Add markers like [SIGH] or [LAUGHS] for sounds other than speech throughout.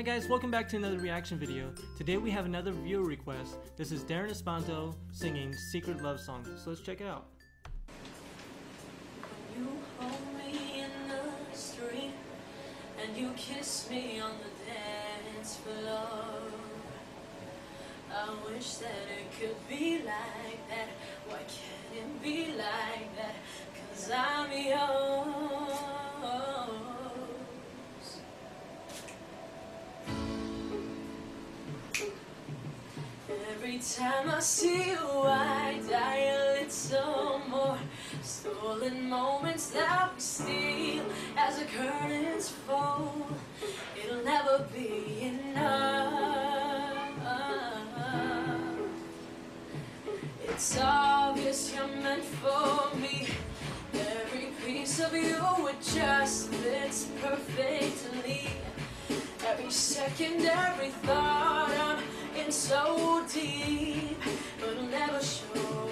Hi guys, welcome back to another reaction video. Today we have another viewer request. This is Darren Espanto singing Secret Love Song. So let's check it out. You hold me in the street and you kiss me on the dance floor. I wish that it could be like that. Why can't it be like that? Time I see you, I die a little more. Stolen moments that we steal as the curtains fall. It'll never be enough. It's obvious you're meant for me. Every piece of you it just fits perfectly. Every second, every thought, I'm in so deep, but I'll never show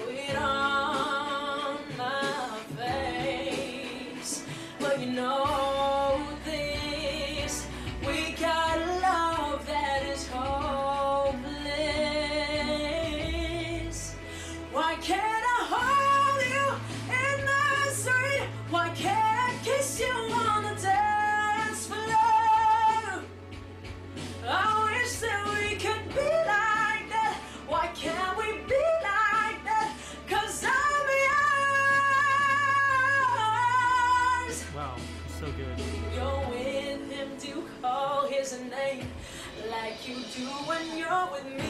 with me?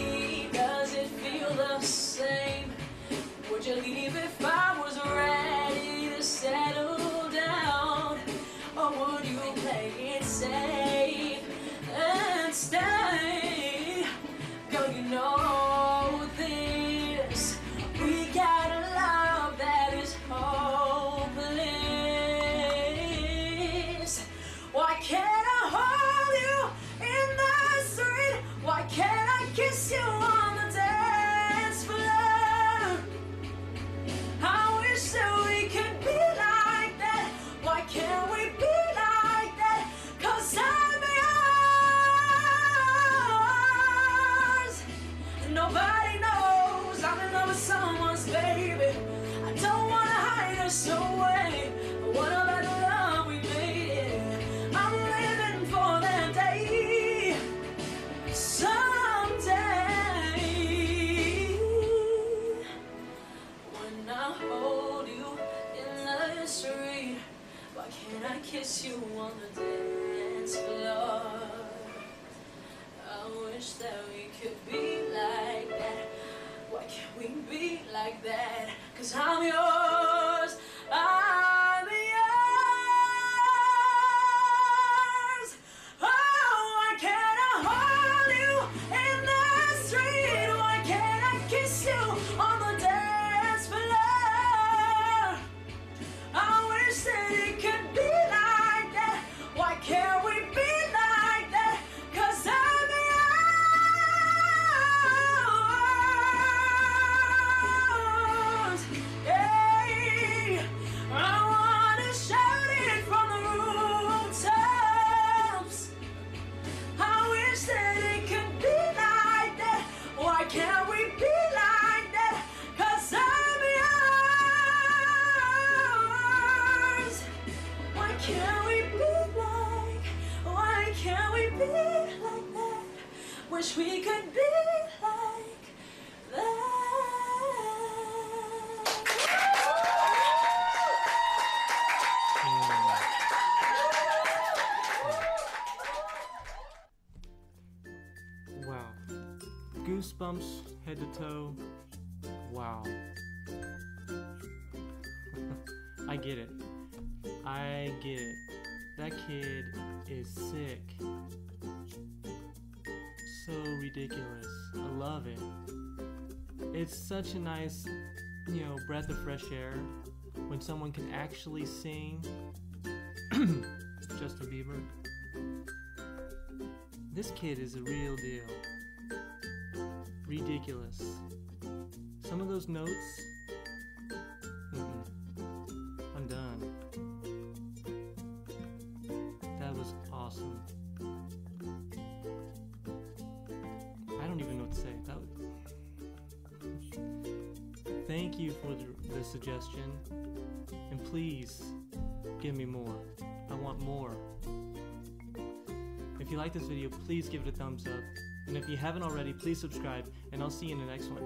Us away. What about the love we made? I'm living for that day. Someday. When I hold you in the street, why can't I kiss you on the dance floor? I wish that we could be like that. Why can't we be like that? Cause I'm yours, can't we be like? Why can't we be like that? Wish we could be like that. Wow. Goosebumps head to toe. Wow. [LAUGHS] I get it. I get it. That kid is sick. So ridiculous. I love it. It's such a nice, you know, breath of fresh air when someone can actually sing. [CLEARS THROAT] Justin Bieber. This kid is a real deal. Ridiculous. Some of those notes. Thank you for the, the suggestion. And please give me more. I want more. If you like this video, please give it a thumbs up. And if you haven't already, please subscribe. And I'll see you in the next one.